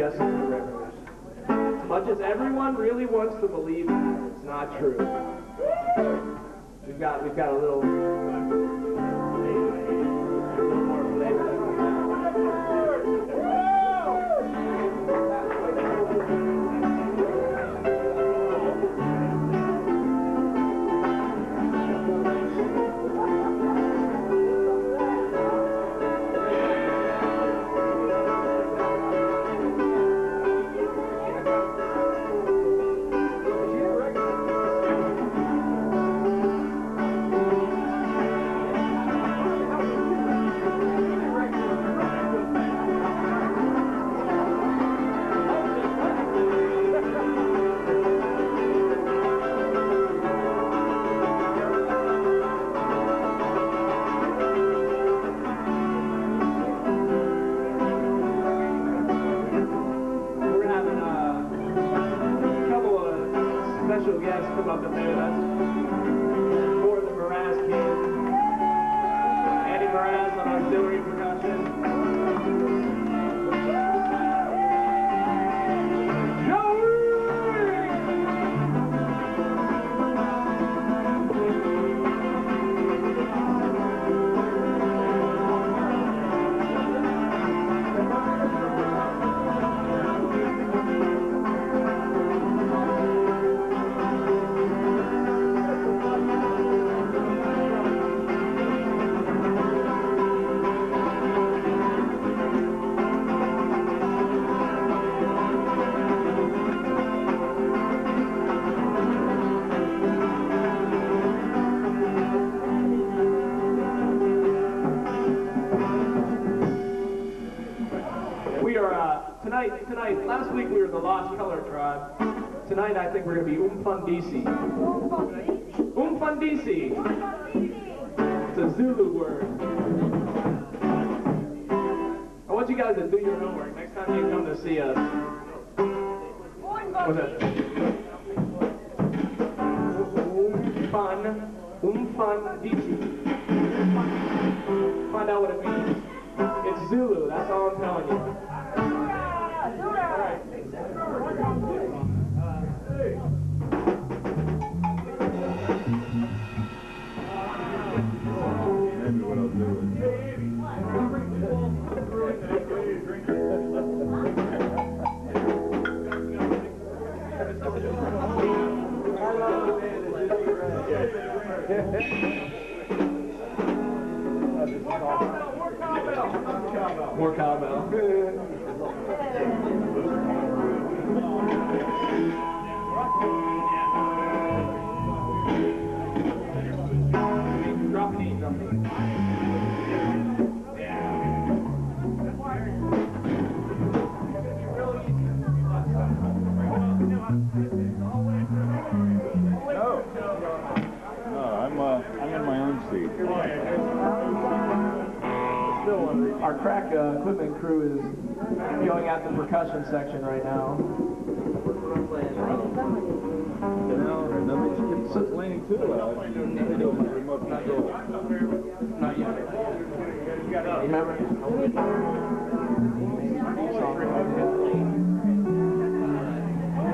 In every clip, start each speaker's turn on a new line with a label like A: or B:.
A: We're tonight. Tonight, last week we were the Lost Color Tribe. Tonight, I think we're going to be Umfundisi. Umfundisi. It's a Zulu word. I want you guys to do your homework next time you come to see us. What's that? Umfun, Umfundisi. Find out what it means. It's Zulu. That's all I'm telling you.
B: Maybe what I'll do is.
A: More cowbell. Our crack uh, equipment crew is going at the percussion section right now.
B: Too loud.
A: Remember?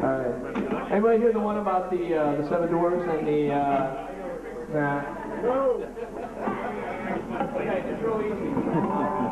A: All right. Anybody hear the one about the uh, the seven dwarfs and the uh. Okay, it's real easy.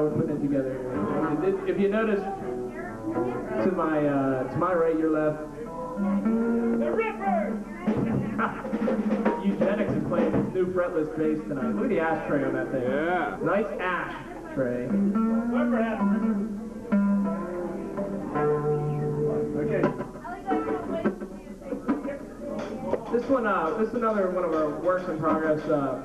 A: We're uh, putting it together. If you notice, to my uh, to my right, your left. The Ripper. Eugenics is playing his new fretless bass tonight. Look at the ashtray on that thing.
B: Yeah.
A: Nice ash tray. Okay. This one, uh, this is another one of our works in progress. Uh,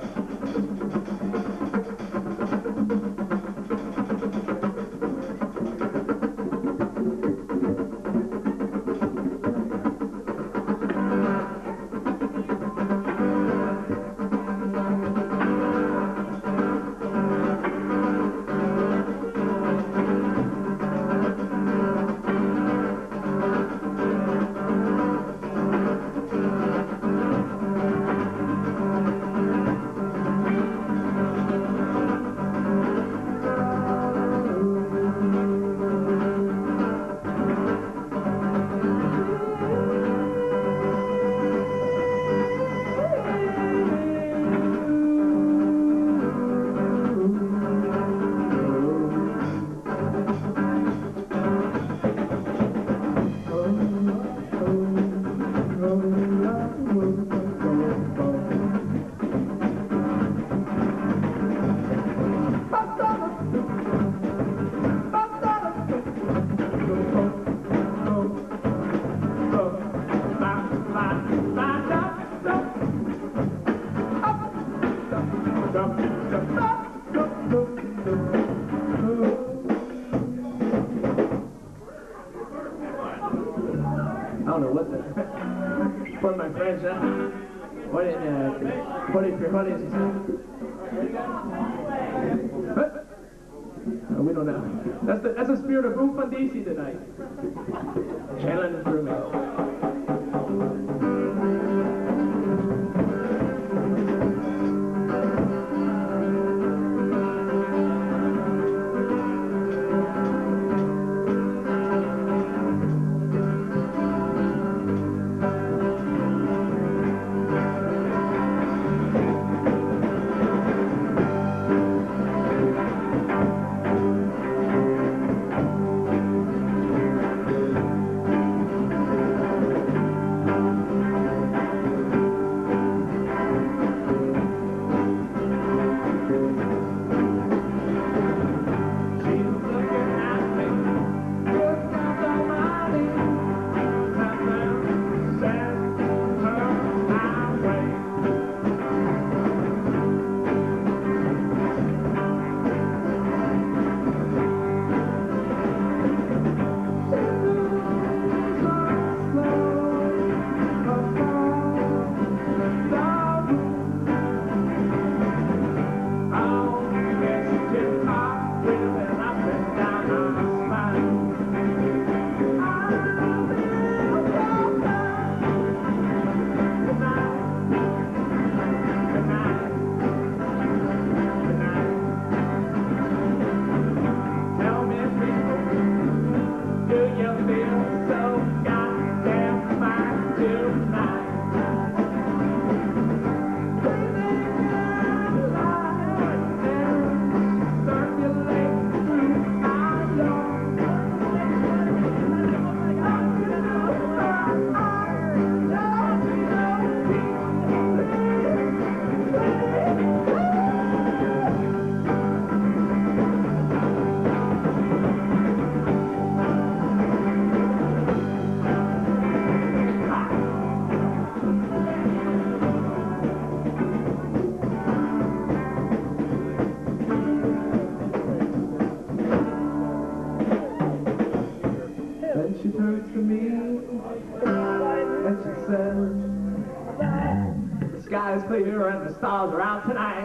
A: out tonight.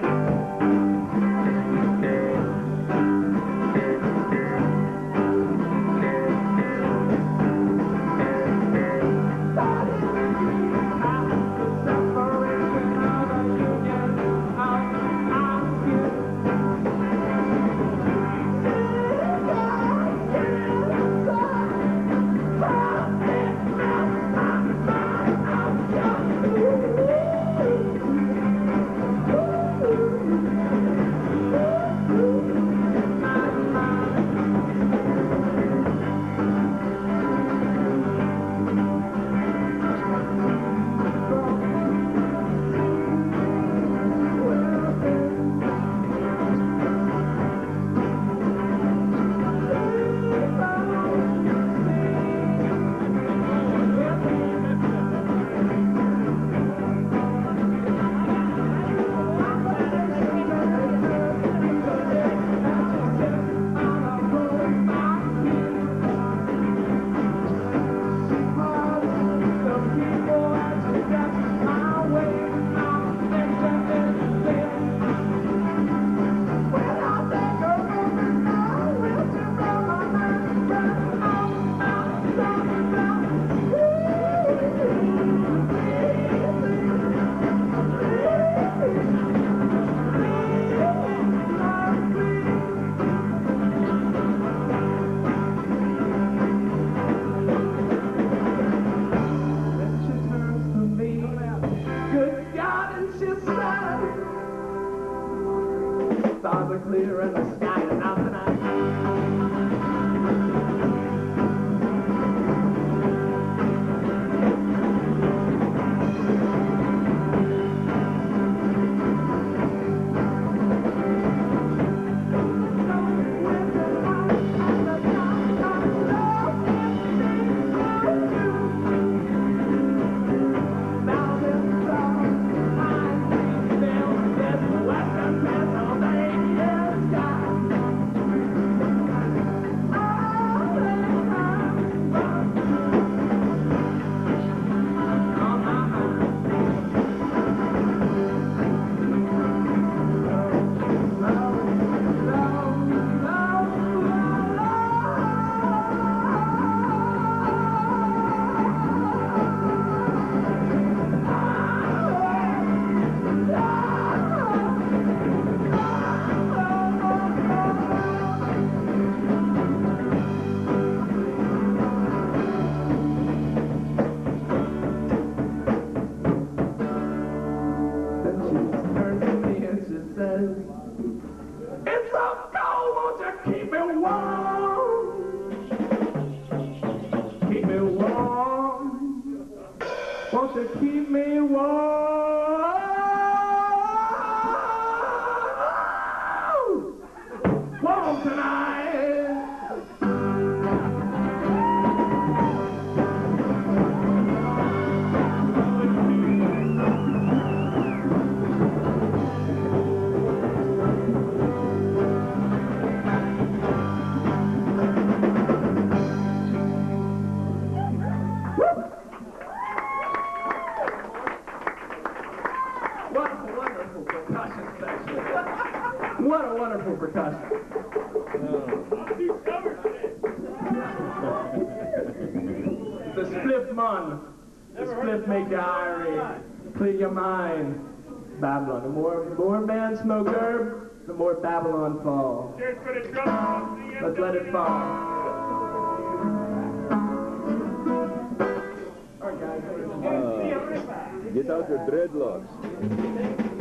A: Uh, get out your dreadlocks.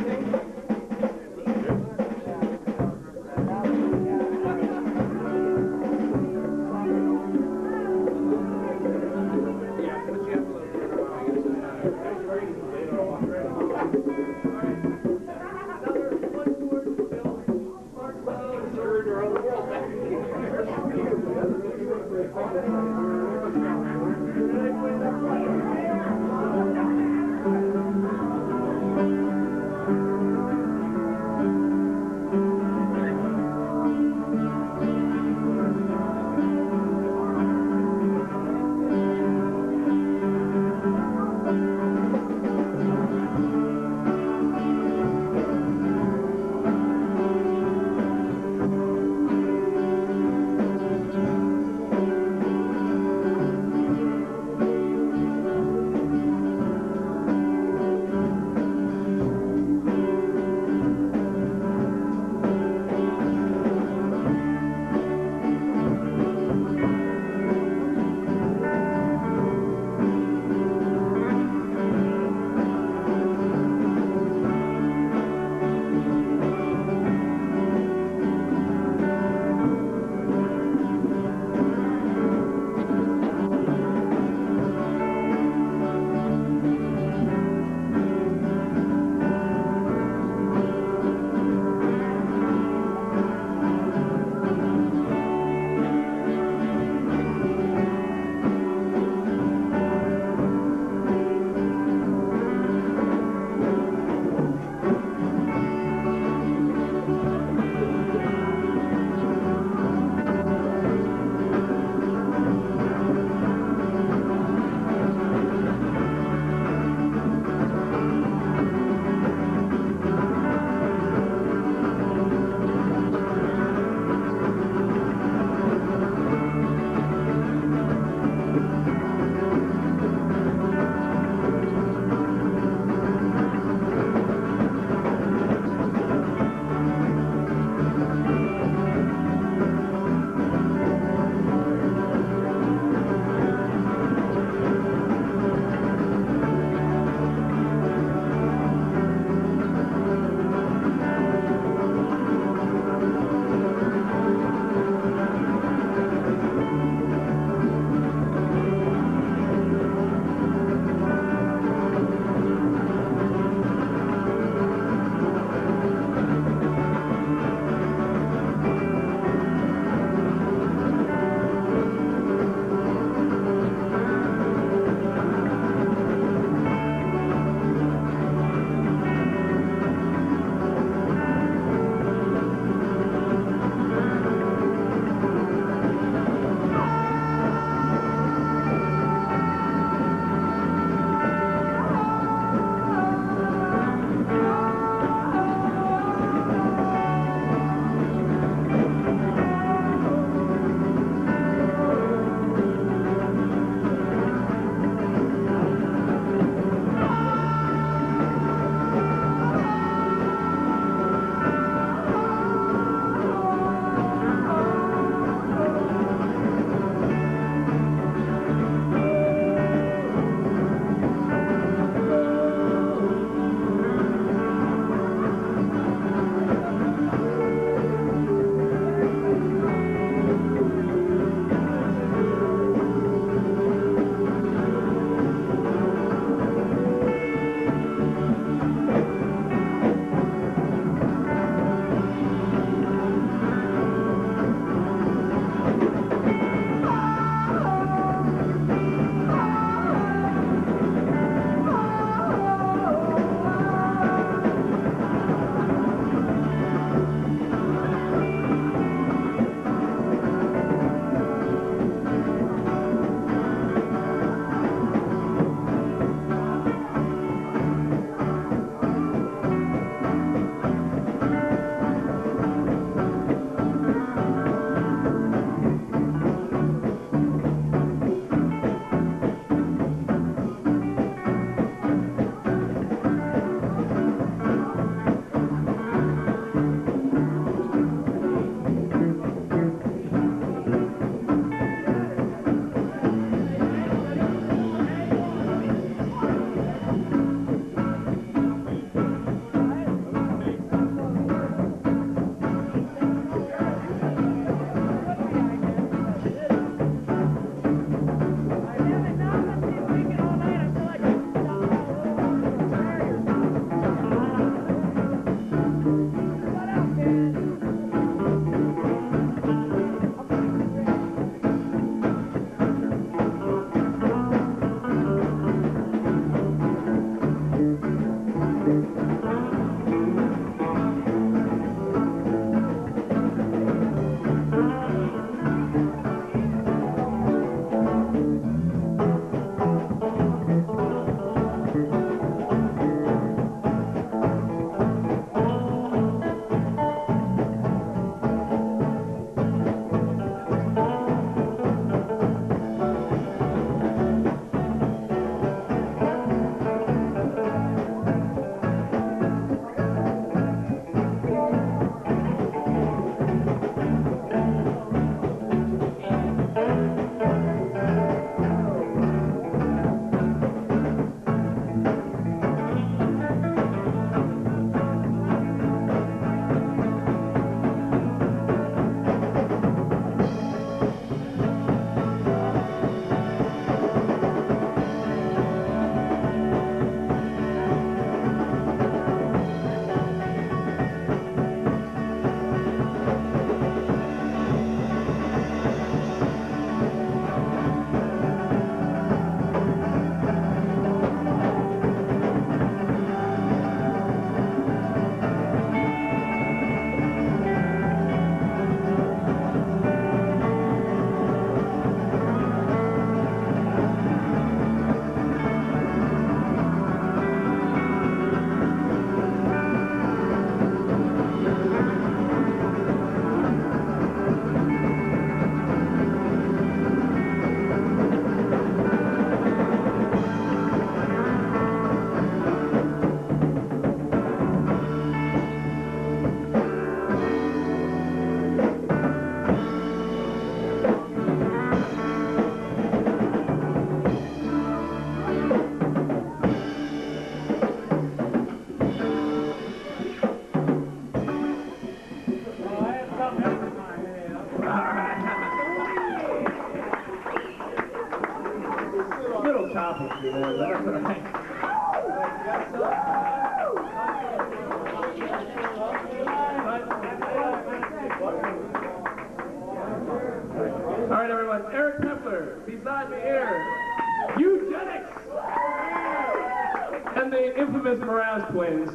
A: The infamous Mraz twins.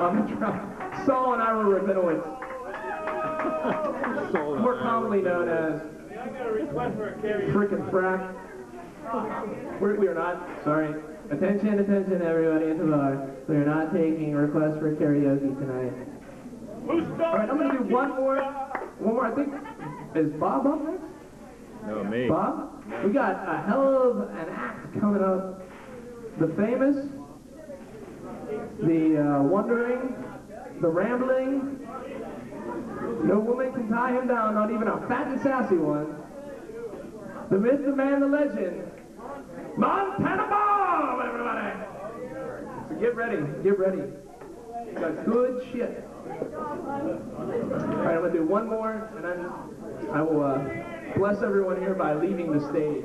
A: On the drum. Saul and Ira Rabinowitz. More commonly known as Frick and Frack. We're, we are not, sorry. Attention, attention, everybody at the bar. We are not taking requests for karaoke tonight. All right, I'm gonna do one more. One more. I think is Bob up next.
B: No, me.
A: Bob, we got a hell of an act coming up. The famous, the uh, wondering, the rambling. No woman can tie him down, not even a fat and sassy one. The myth, the man, the legend. Montana Bob, everybody. So get ready, get ready. Got good shit. All right, I'm gonna do one more, and then I will uh, bless everyone here by leaving the stage.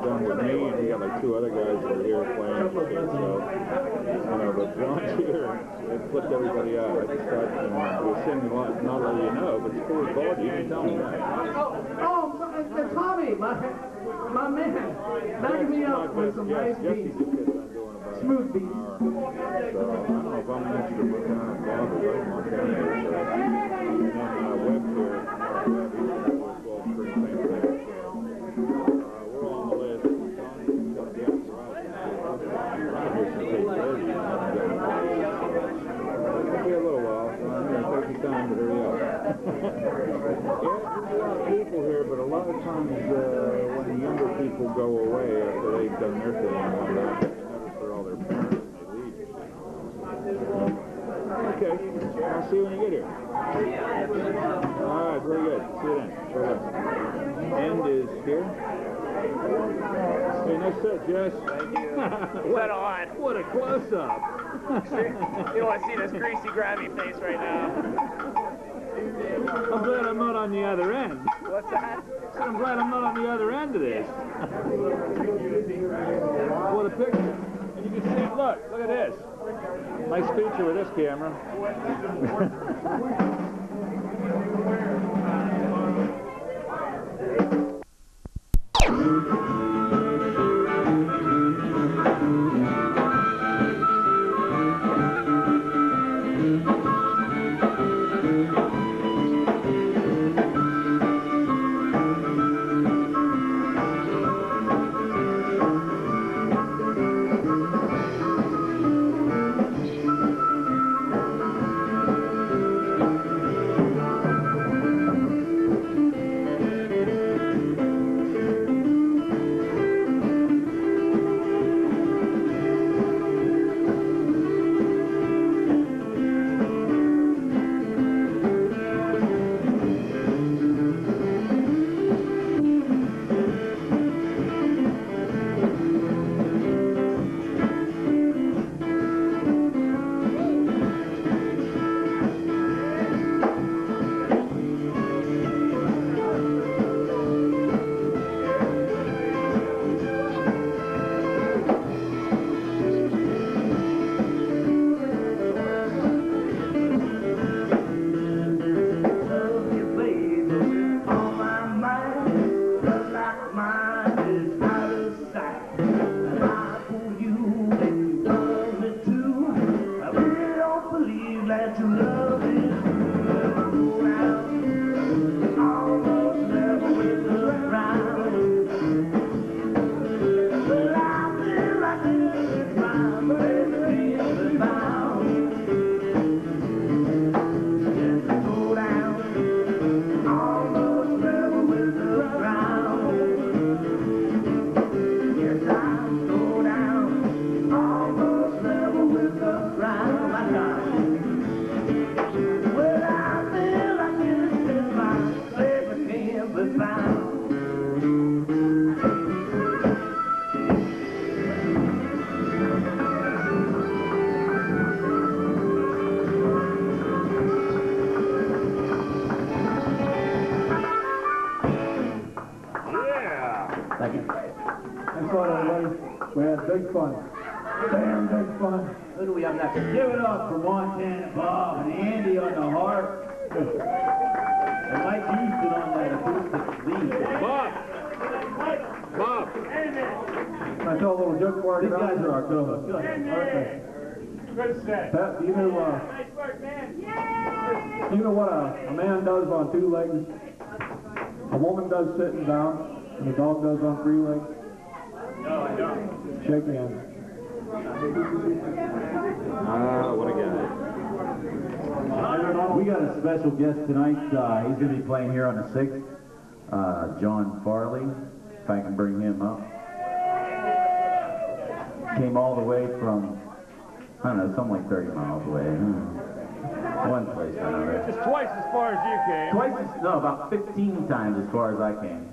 A: Get
C: done with me, and we got like two other guys that are here playing and shit, so, you know, but John's here, it flipped everybody out. I just thought, you know, we were singing a lot, not all you know, but it's cool he called you, you tell me that.
A: Oh, oh, my- uh, Tommy, my, my man, backing me up with some nice
C: Jesse's
A: beats.
C: just getting done doing about
A: Smooth beats.
C: So, I don't know if I'm an extra Montana Bob or what Montana is, so. See you when you get here. All right, very good. See you then. Sure will. End is here. Hey, nice set, Jess.
D: Thank you. What on?
C: What a close-up.
D: You want to see this greasy, grimy face right now?
C: I'm glad I'm not on the other end.
D: What's that?
C: Said I'm glad I'm not on the other end of this. what a picture. And you can see, look, look at this. Nice feature with this camera.
B: tonight. Uh, he's going to be playing here on the 6th. Uh, John Farley,
E: if I can bring him up. Came all the way from, I don't know, something like 30 miles away. Hmm. One place or another.
C: Just twice as far as you came.
E: Twice as, no, about 15 times as far as I came.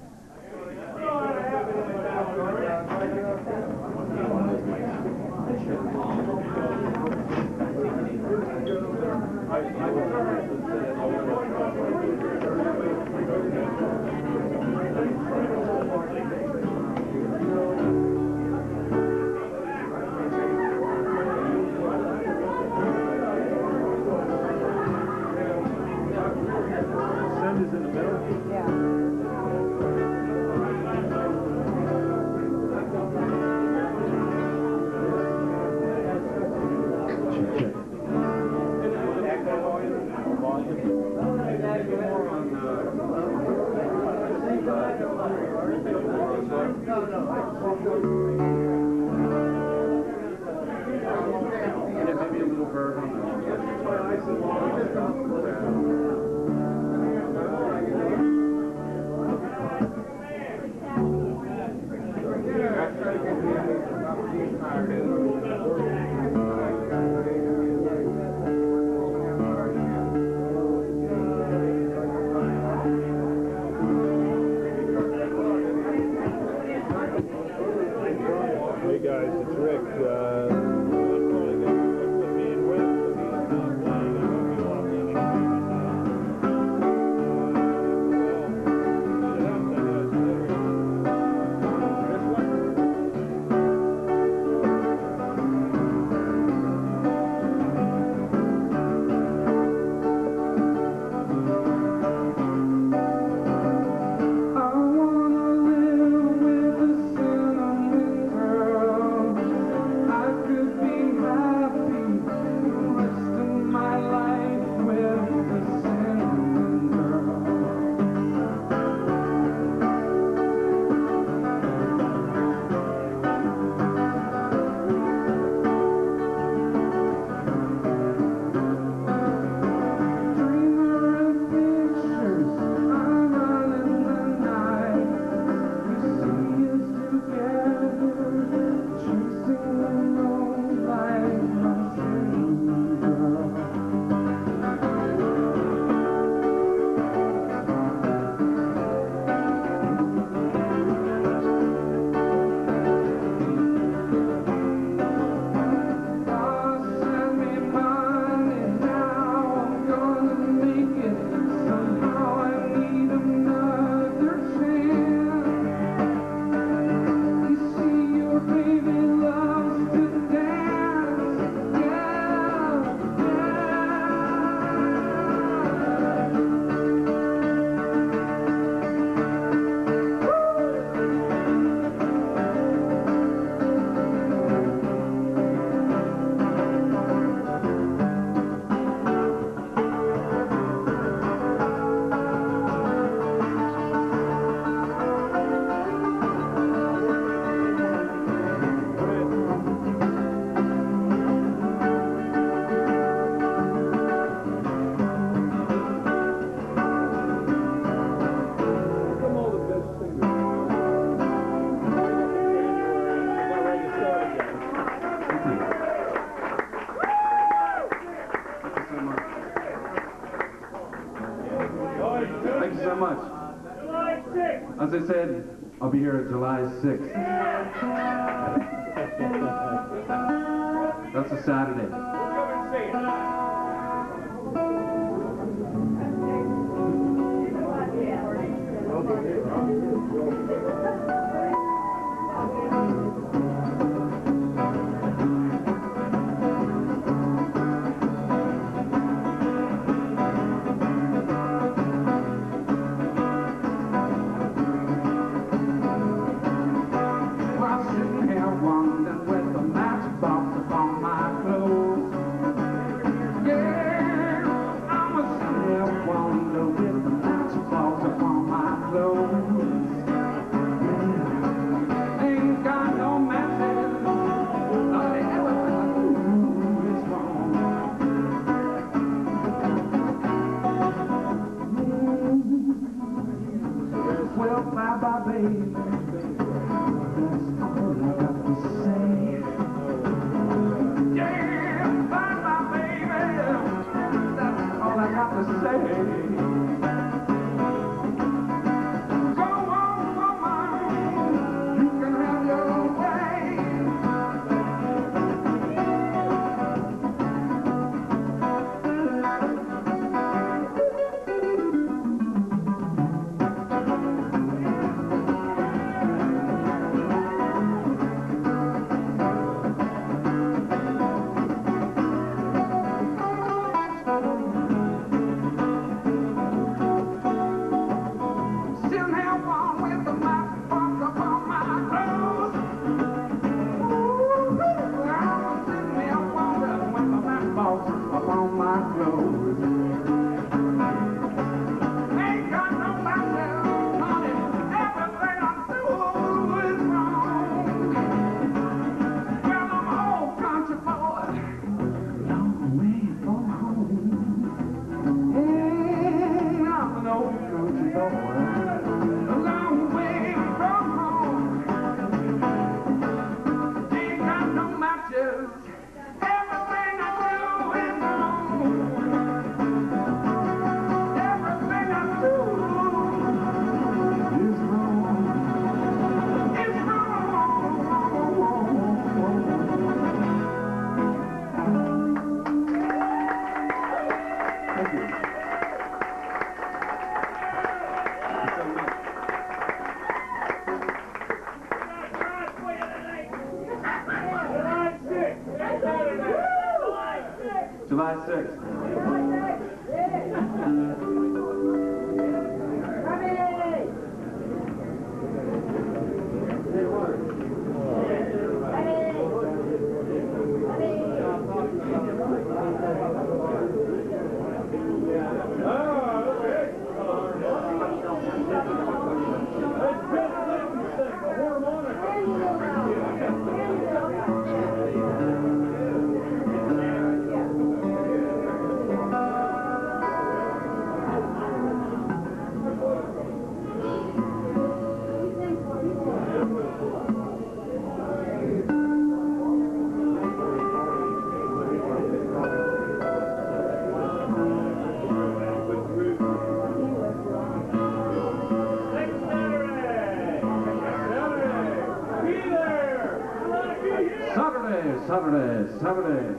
F: Saturday,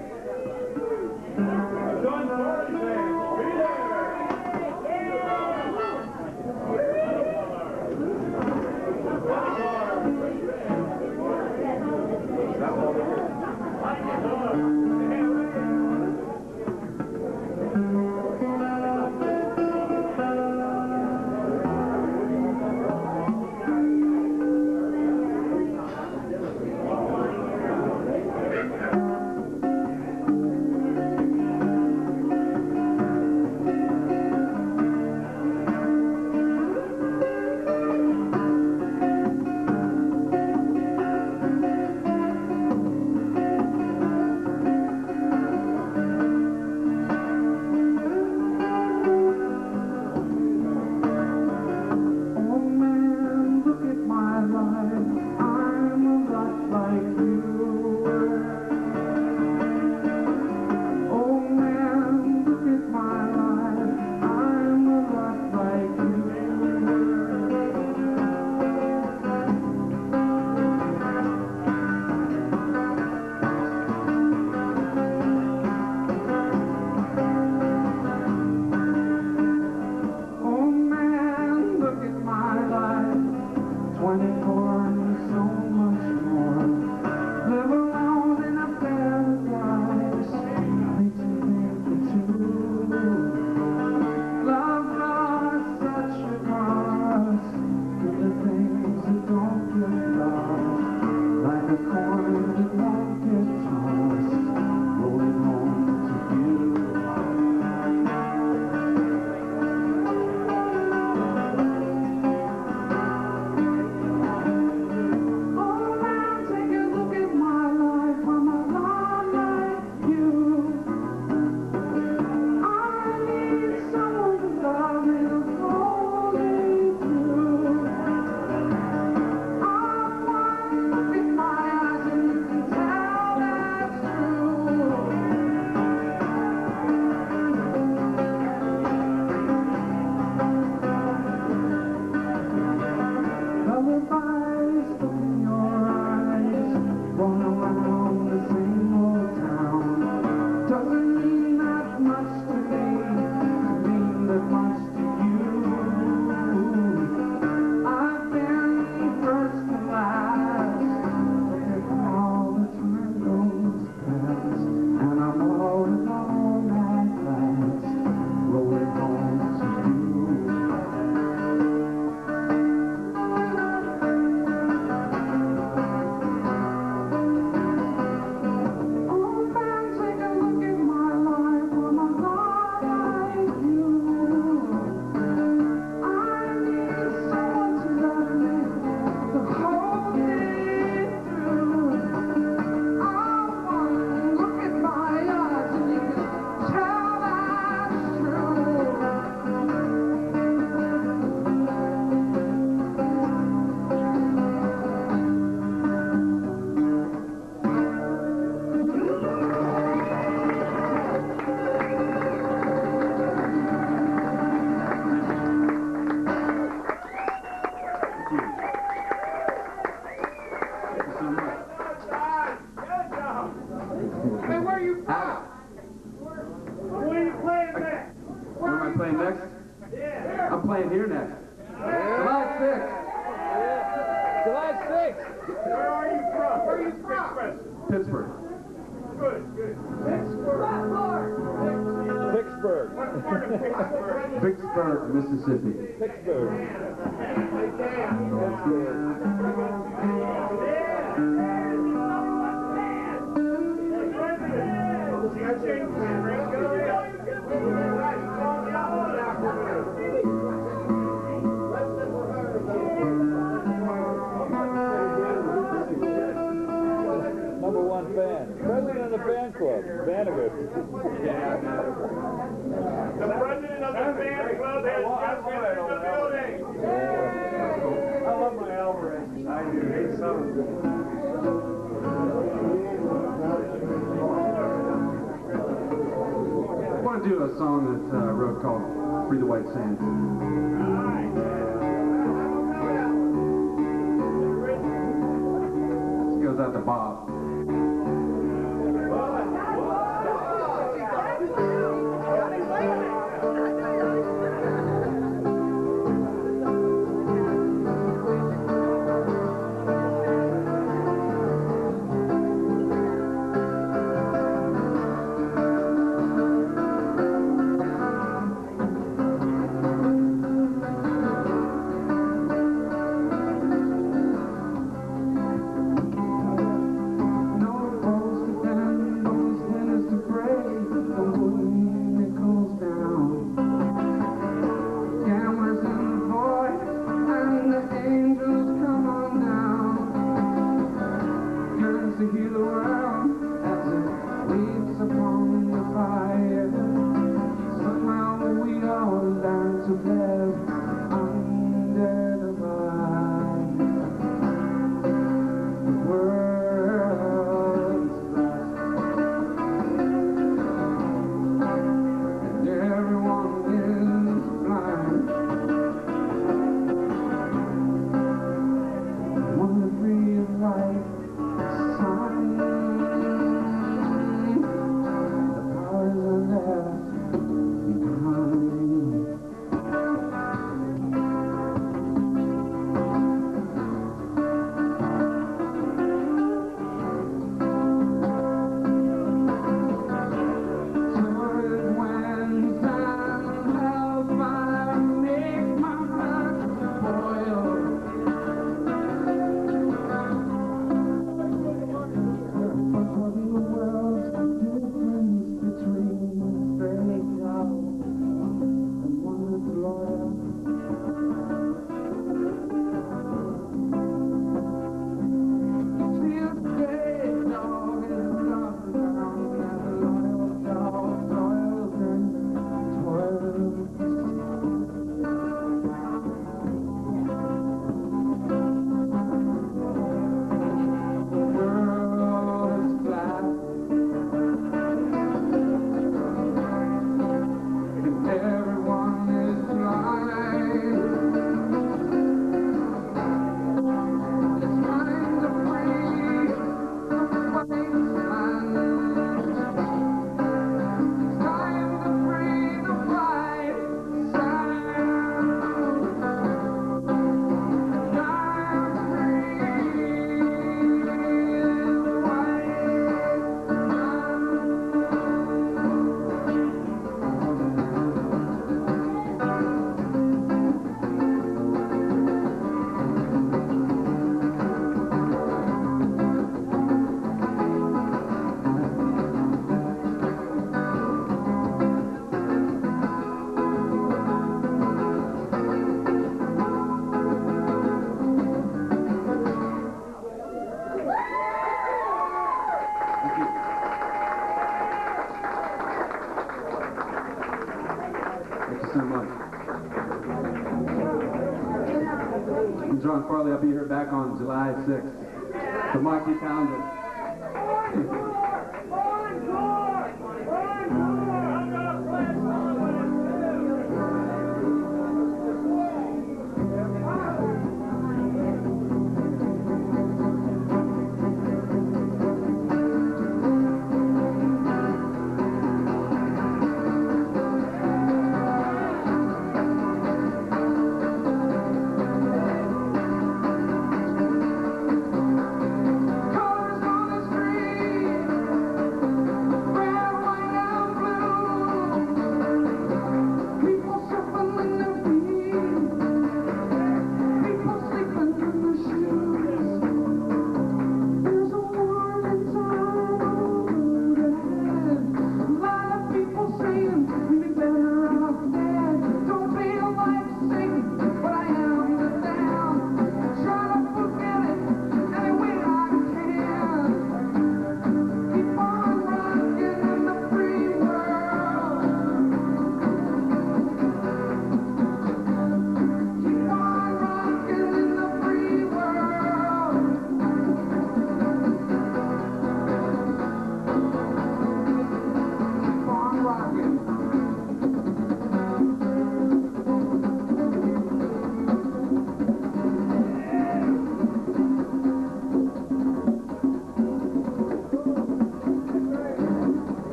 E: playing next? I'm playing here next. July 6th.
G: July 6th.
B: Where are you from? Where are you from?
E: Pittsburgh.
B: Good, good.
G: Vicksburg.
B: What part of Pittsburgh?
E: Vicksburg, Mississippi.
G: Vicksburg. Number The
B: president of the fan club has just entered the building.
A: I love my Alvarez. I do. He's so
E: I want to do a song that uh, I wrote called Free the White Sands. This goes out to Bob. 5, 6.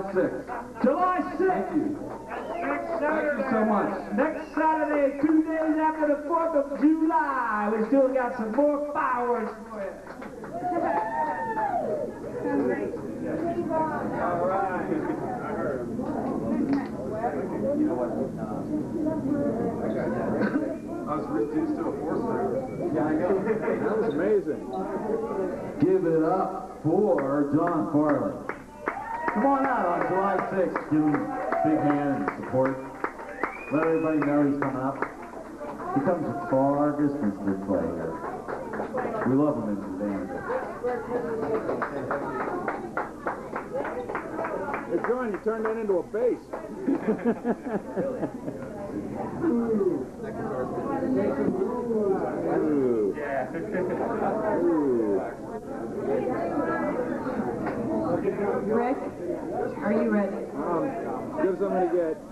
E: July 6th.
H: July 6th. Thank you.
E: Next Saturday.
H: Thank you so much.
E: Next Saturday, two days after the 4th of July, we still got some more fireworks for you. All right.
H: I heard. You know what? I got that. I was reduced to a four-star.
C: Yeah, I know. that was amazing.
B: Give it up for John Farley. Come on out on July 6th. Give him a big hand and support. Let everybody know he's coming up. He comes a far distance to play here. We love him in Savannah.
C: Hey, John, you turned that into a bass.
I: Rik? Are you ready?
C: Um, give something to get.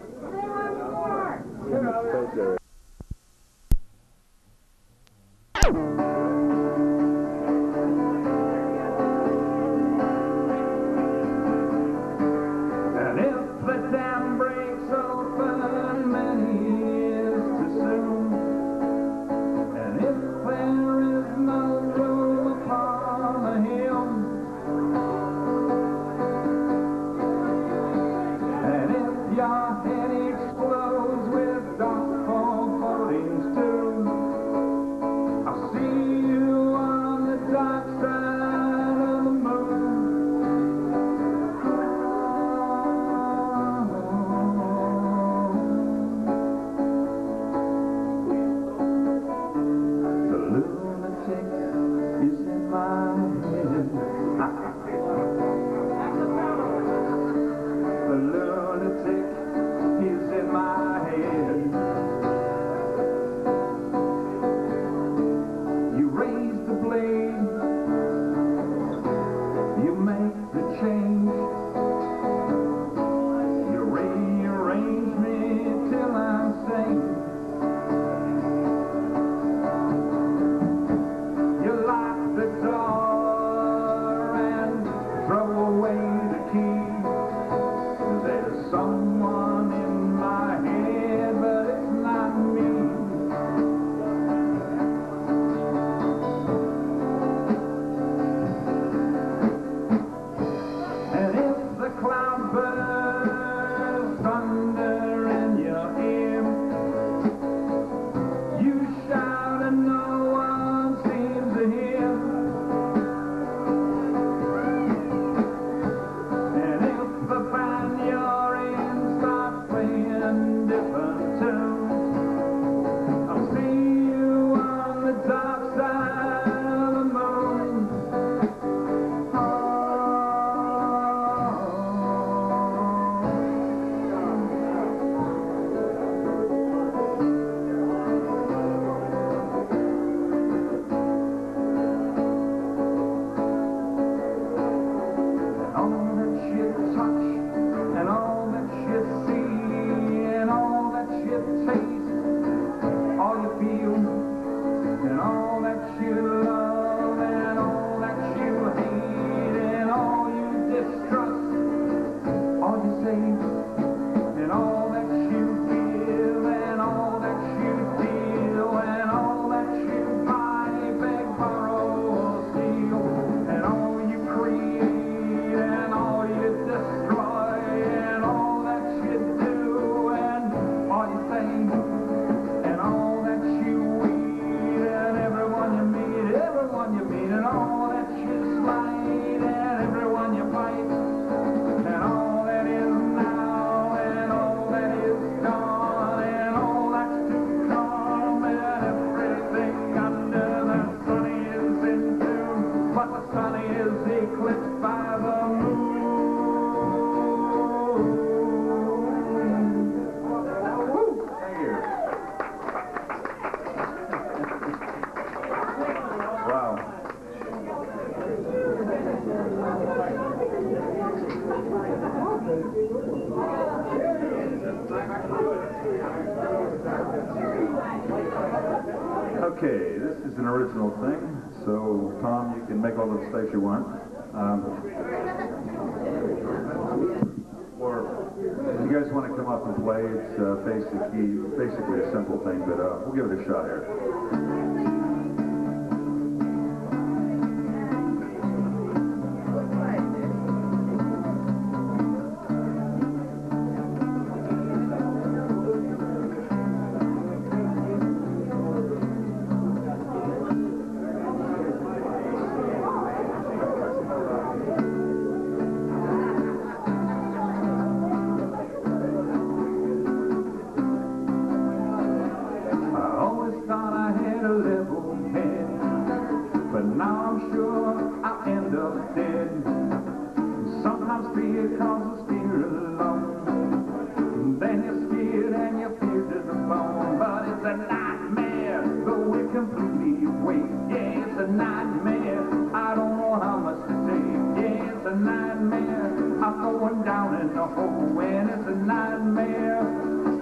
C: a nightmare, though it completely awake. Yeah, it's a nightmare. I don't know how much to take. Yeah, it's a nightmare. I'm going down in the hole, and it's a nightmare.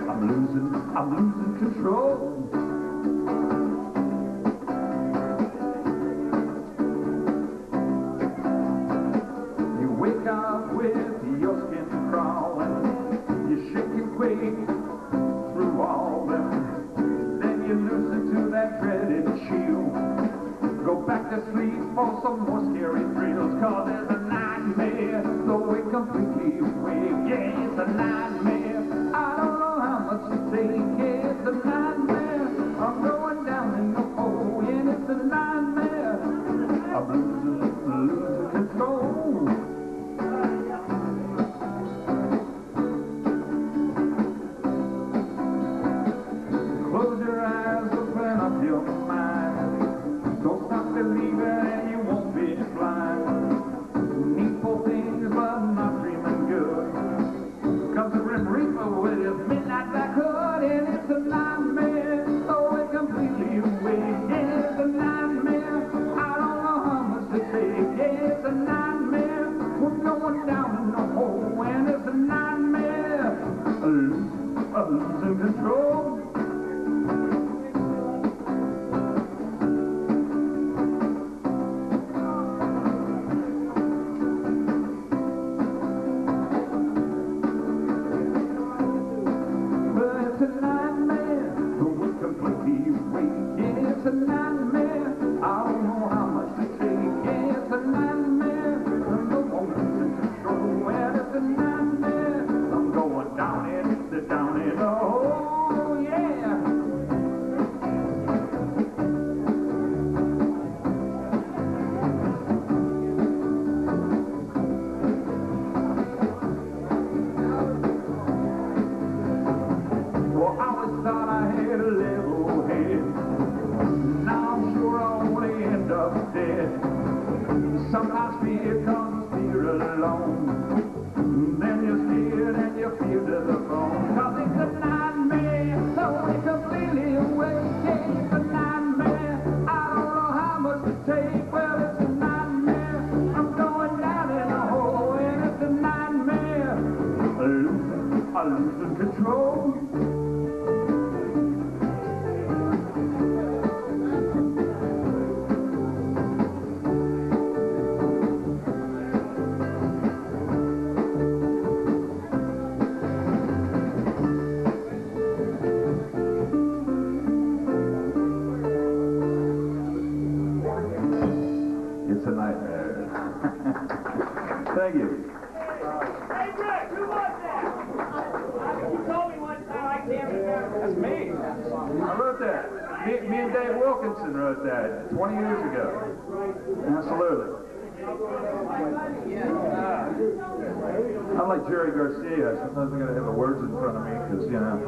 C: I'm losing, I'm losing control. some more scary thrills, cause there's a nightmare, so we completely awake. Yeah, it's a nightmare. I don't know how much to take.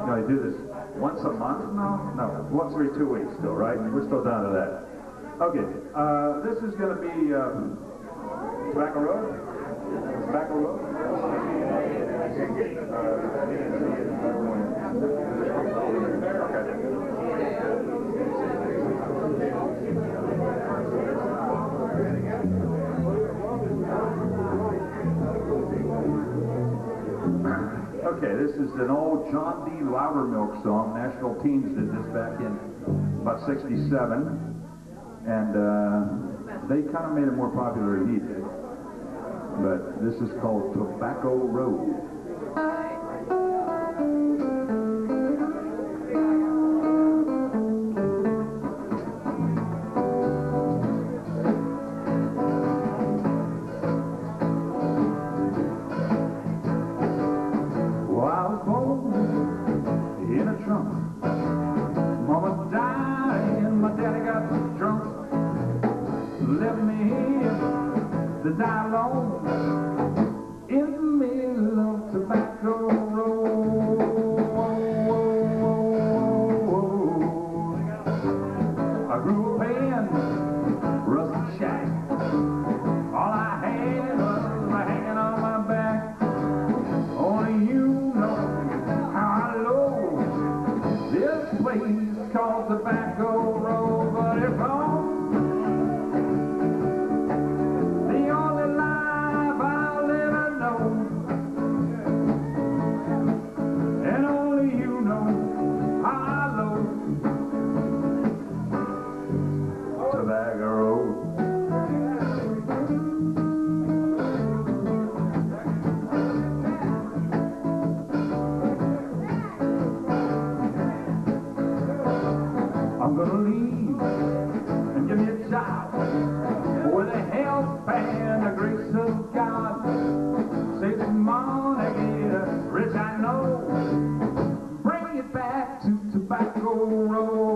C: often I do this. Once a month? No, no. Once every two weeks still, right? We're still down to that. Okay. Uh, this is going to be uh, Tobacco Road. Tobacco Road. Uh, is an old John D. Loudermilk song. Nashville Teens did this back in about 67. And uh, they kind of made it more popular than he did. But this is called Tobacco Road. Back to Tobacco Road,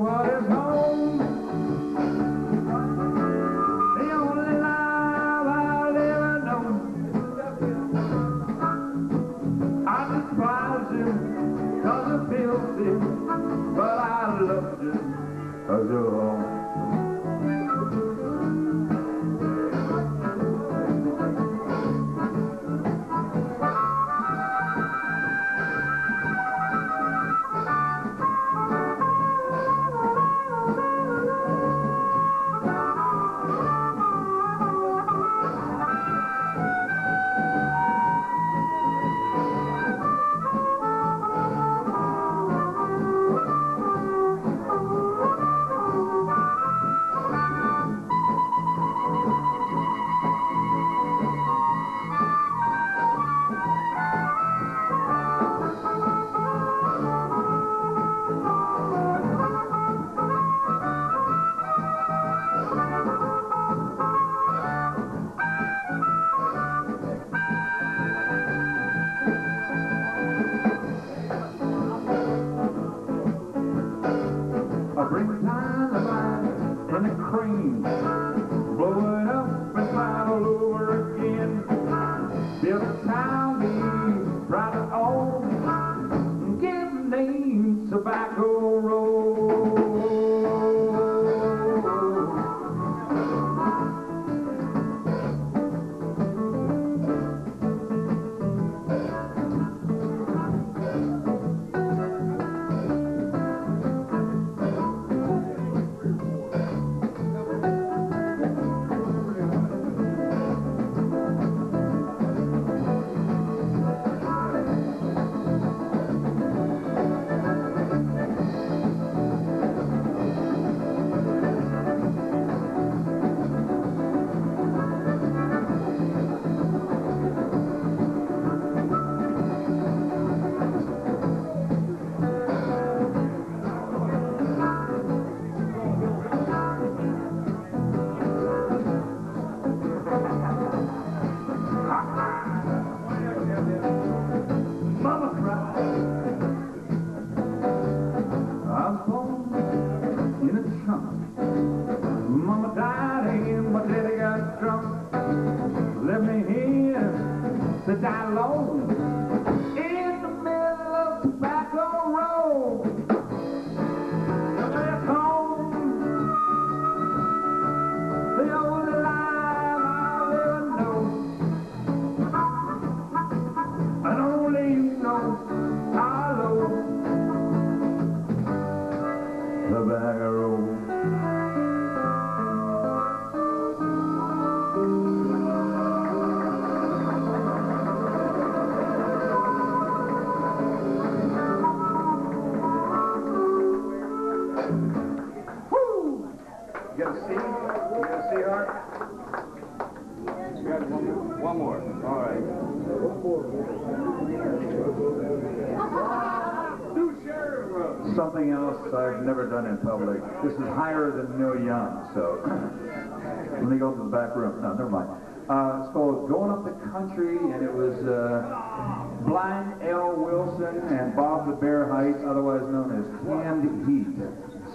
E: is canned heat.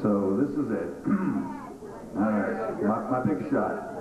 E: So this is it. All right, my, my big shot.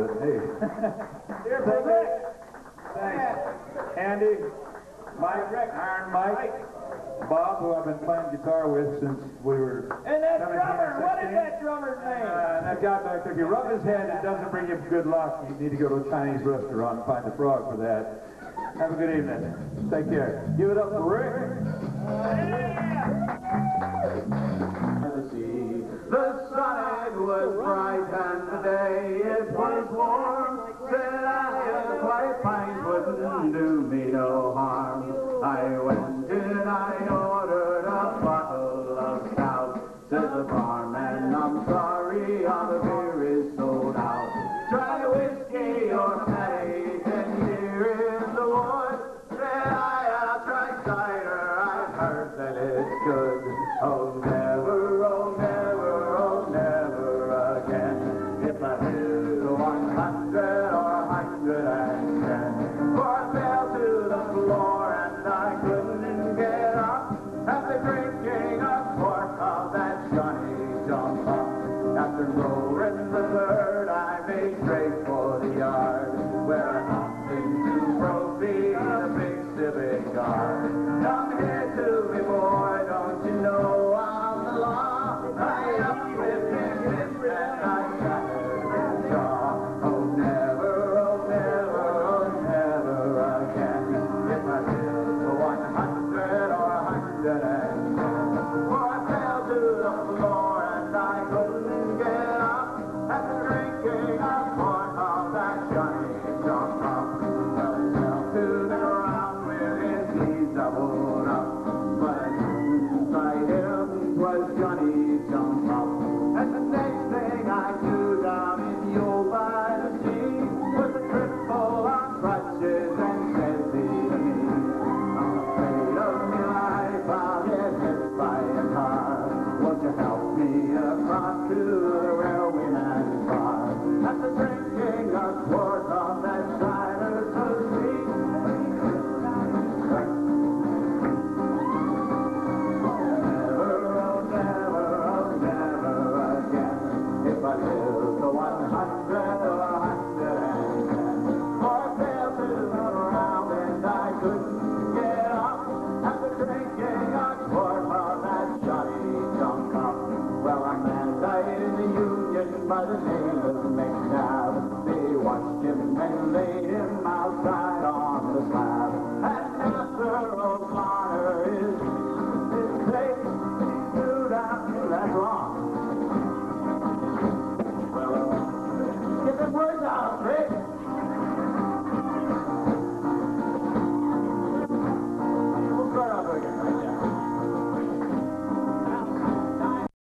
C: but
E: hey.
A: Here for Rik.
E: Thanks. Andy, Mike, Rick. Iron Mike,
C: Bob, who I've been playing guitar with since we were.
A: And that drummer, what is that drummer's name?
C: Uh, that guy back there, if you rub his head, it doesn't bring you good luck. You need to go to a Chinese restaurant and find a frog for that. Have a good evening. Take care. Give it up for Rik. Yeah.
B: The sun was bright. neighbors make now. They watched him and laid him outside on the slab. And after a while,